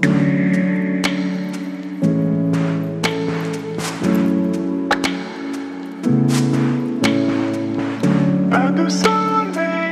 Bye.